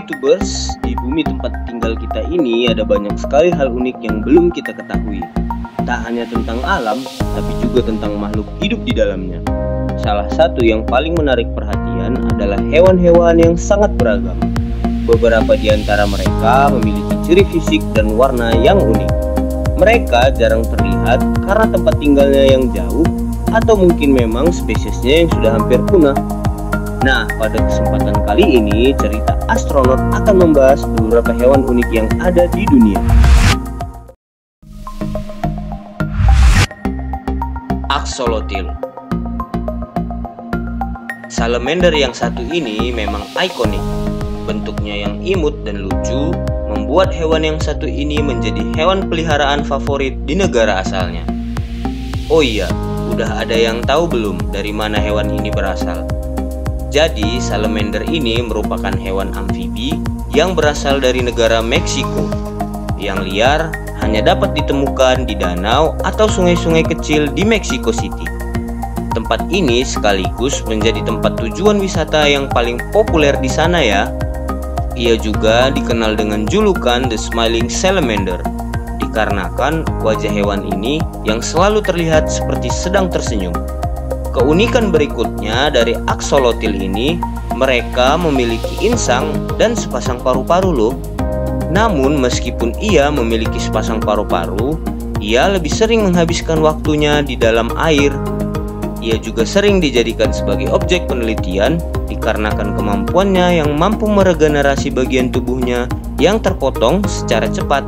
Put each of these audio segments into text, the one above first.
YouTubers, di bumi tempat tinggal kita ini ada banyak sekali hal unik yang belum kita ketahui. Tak hanya tentang alam, tapi juga tentang makhluk hidup di dalamnya. Salah satu yang paling menarik perhatian adalah hewan-hewan yang sangat beragam. Beberapa di antara mereka memiliki ciri fisik dan warna yang unik. Mereka jarang terlihat karena tempat tinggalnya yang jauh atau mungkin memang spesiesnya yang sudah hampir punah. Nah, pada kesempatan kali ini cerita astronot akan membahas beberapa hewan unik yang ada di dunia. Axolotl Salamander yang satu ini memang ikonik. Bentuknya yang imut dan lucu membuat hewan yang satu ini menjadi hewan peliharaan favorit di negara asalnya. Oh iya, udah ada yang tahu belum dari mana hewan ini berasal? Jadi, salamander ini merupakan hewan amfibi yang berasal dari negara Meksiko. Yang liar hanya dapat ditemukan di danau atau sungai-sungai kecil di Mexico City. Tempat ini sekaligus menjadi tempat tujuan wisata yang paling populer di sana ya. Ia juga dikenal dengan julukan The Smiling Salamander dikarenakan wajah hewan ini yang selalu terlihat seperti sedang tersenyum. Keunikan berikutnya dari axolotl ini, mereka memiliki insang dan sepasang paru-paru loh. Namun meskipun ia memiliki sepasang paru-paru, ia lebih sering menghabiskan waktunya di dalam air. Ia juga sering dijadikan sebagai objek penelitian dikarenakan kemampuannya yang mampu meregenerasi bagian tubuhnya yang terpotong secara cepat.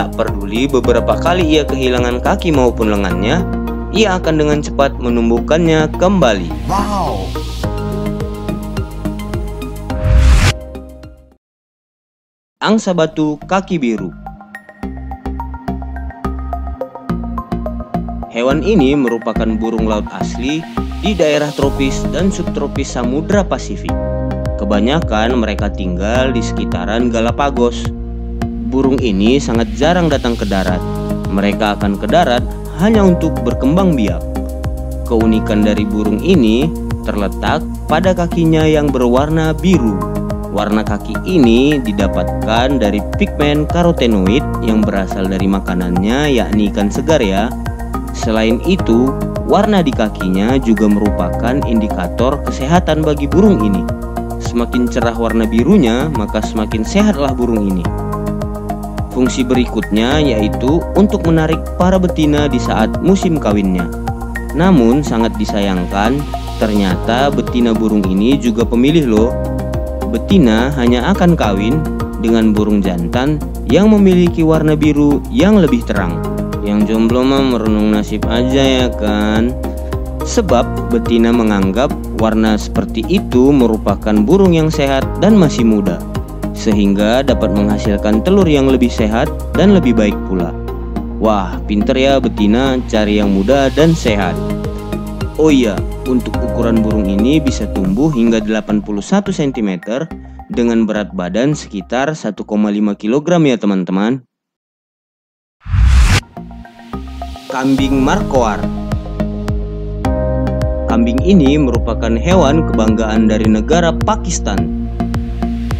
Tak peduli beberapa kali ia kehilangan kaki maupun lengannya, ia akan dengan cepat menumbuhkannya kembali. Wow. Angsa batu kaki biru. Hewan ini merupakan burung laut asli di daerah tropis dan subtropis Samudra Pasifik. Kebanyakan mereka tinggal di sekitaran Galapagos. Burung ini sangat jarang datang ke darat. Mereka akan ke darat hanya untuk berkembang biak. Keunikan dari burung ini terletak pada kakinya yang berwarna biru. Warna kaki ini didapatkan dari pigmen karotenoid yang berasal dari makanannya yakni ikan segar ya. Selain itu, warna di kakinya juga merupakan indikator kesehatan bagi burung ini. Semakin cerah warna birunya, maka semakin sehatlah burung ini. Fungsi berikutnya yaitu untuk menarik para betina di saat musim kawinnya. Namun sangat disayangkan, ternyata betina burung ini juga pemilih loh. Betina hanya akan kawin dengan burung jantan yang memiliki warna biru yang lebih terang. Yang jomblo mah merenung nasib aja ya kan. Sebab betina menganggap warna seperti itu merupakan burung yang sehat dan masih muda sehingga dapat menghasilkan telur yang lebih sehat dan lebih baik pula. Wah, pinter ya betina cari yang muda dan sehat. Oh iya, untuk ukuran burung ini bisa tumbuh hingga 81 cm dengan berat badan sekitar 1,5 kg ya teman-teman. Kambing markoar Kambing ini merupakan hewan kebanggaan dari negara Pakistan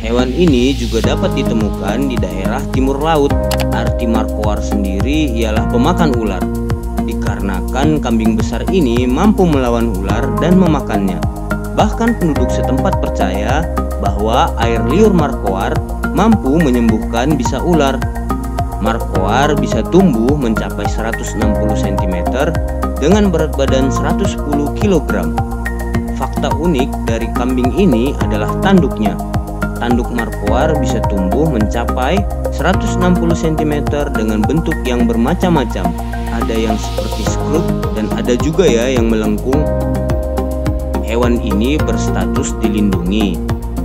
Hewan ini juga dapat ditemukan di daerah timur laut. Arti markoar sendiri ialah pemakan ular. Dikarenakan kambing besar ini mampu melawan ular dan memakannya. Bahkan penduduk setempat percaya bahwa air liur markoar mampu menyembuhkan bisa ular. Markoar bisa tumbuh mencapai 160 cm dengan berat badan 110 kg. Fakta unik dari kambing ini adalah tanduknya tanduk markoar bisa tumbuh mencapai 160 cm dengan bentuk yang bermacam-macam. Ada yang seperti skrup dan ada juga ya yang melengkung. Hewan ini berstatus dilindungi.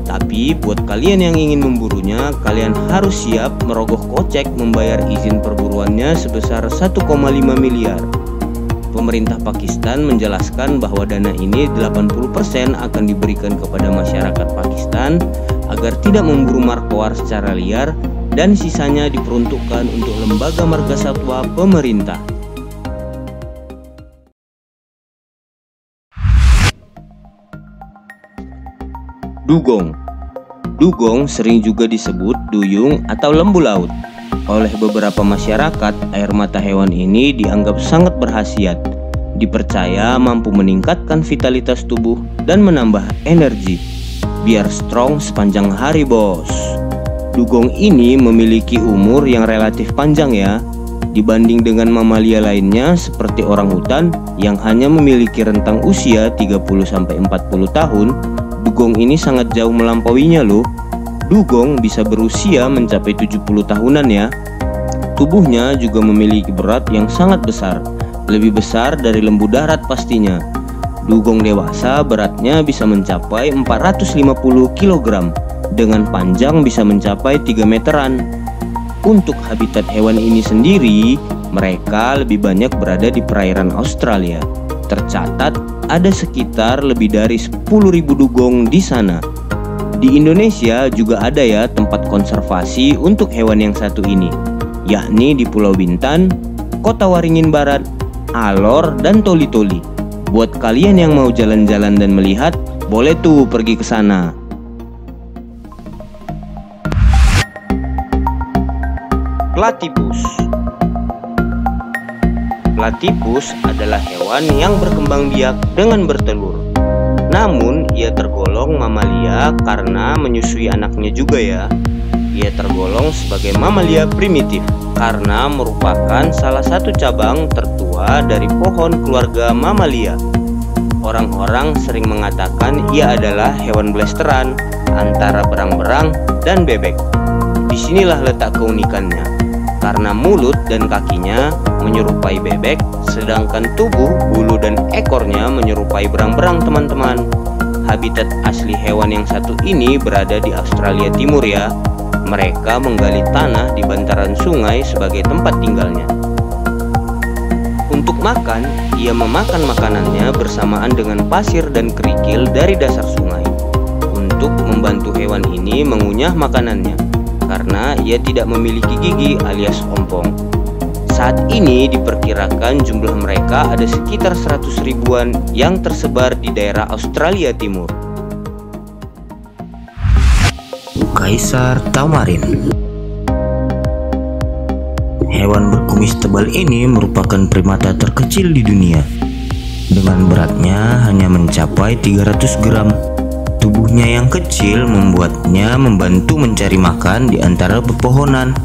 Tapi buat kalian yang ingin memburunya, kalian harus siap merogoh kocek membayar izin perburuannya sebesar 1,5 miliar. Pemerintah Pakistan menjelaskan bahwa dana ini 80% akan diberikan kepada masyarakat Pakistan agar tidak memburu markoar secara liar dan sisanya diperuntukkan untuk lembaga marga satwa pemerintah. Dugong Dugong sering juga disebut duyung atau lembu laut. Oleh beberapa masyarakat, air mata hewan ini dianggap sangat berhasiat. Dipercaya mampu meningkatkan vitalitas tubuh dan menambah energi. Biar strong sepanjang hari, bos. Dugong ini memiliki umur yang relatif panjang ya, dibanding dengan mamalia lainnya seperti orang hutan yang hanya memiliki rentang usia 30-40 tahun, dugong ini sangat jauh melampauinya loh. Dugong bisa berusia mencapai 70 tahunan ya. Tubuhnya juga memiliki berat yang sangat besar, lebih besar dari lembu darat pastinya. Dugong dewasa beratnya bisa mencapai 450 kg dengan panjang bisa mencapai 3 meteran. Untuk habitat hewan ini sendiri, mereka lebih banyak berada di perairan Australia. Tercatat ada sekitar lebih dari 10.000 dugong di sana. Di Indonesia juga ada ya tempat konservasi untuk hewan yang satu ini, yakni di Pulau Bintan, Kota Waringin Barat, Alor, dan Toli-Toli. Buat kalian yang mau jalan-jalan dan melihat, boleh tuh pergi ke sana. Platypus Platypus adalah hewan yang berkembang biak dengan bertelur. Namun, ia tergolong mamalia karena menyusui anaknya juga ya. Ia tergolong sebagai mamalia primitif karena merupakan salah satu cabang tertua dari pohon keluarga mamalia. Orang-orang sering mengatakan ia adalah hewan blasteran antara berang-berang dan bebek. Di sinilah letak keunikannya karena mulut dan kakinya menyerupai bebek, sedangkan tubuh, bulu, dan ekornya menyerupai berang-berang teman-teman. Habitat asli hewan yang satu ini berada di Australia Timur ya. Mereka menggali tanah di bantaran sungai sebagai tempat tinggalnya. Untuk makan, ia memakan makanannya bersamaan dengan pasir dan kerikil dari dasar sungai. Untuk membantu hewan ini mengunyah makanannya karena ia tidak memiliki gigi alias ompong. Saat ini diperkirakan jumlah mereka ada sekitar 100 ribuan yang tersebar di daerah Australia Timur. Kaisar Tamarin Hewan berkumis tebal ini merupakan primata terkecil di dunia. Dengan beratnya hanya mencapai 300 gram Tubuhnya yang kecil membuatnya membantu mencari makan di antara pepohonan,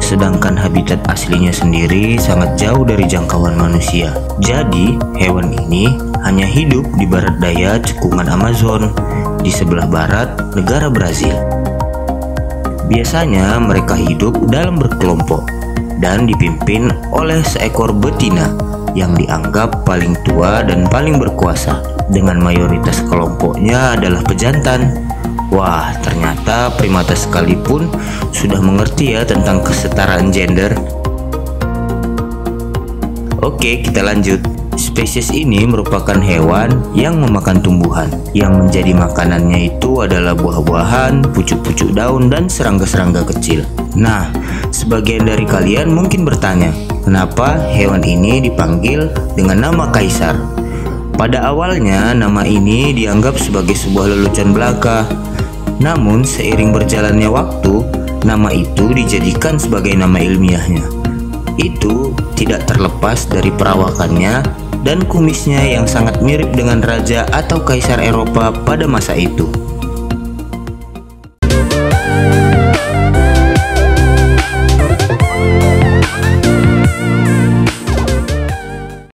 sedangkan habitat aslinya sendiri sangat jauh dari jangkauan manusia. Jadi, hewan ini hanya hidup di barat daya cekungan Amazon, di sebelah barat negara Brazil. Biasanya mereka hidup dalam berkelompok dan dipimpin oleh seekor betina yang dianggap paling tua dan paling berkuasa dengan mayoritas kelompoknya adalah pejantan. Wah, ternyata primata sekalipun sudah mengerti ya tentang kesetaraan gender. Oke, kita lanjut. Spesies ini merupakan hewan yang memakan tumbuhan. Yang menjadi makanannya itu adalah buah-buahan, pucuk-pucuk daun, dan serangga-serangga kecil. Nah, sebagian dari kalian mungkin bertanya, kenapa hewan ini dipanggil dengan nama kaisar? Pada awalnya, nama ini dianggap sebagai sebuah lelucon belaka. Namun, seiring berjalannya waktu, nama itu dijadikan sebagai nama ilmiahnya. Itu tidak terlepas dari perawakannya dan kumisnya yang sangat mirip dengan raja atau kaisar Eropa pada masa itu.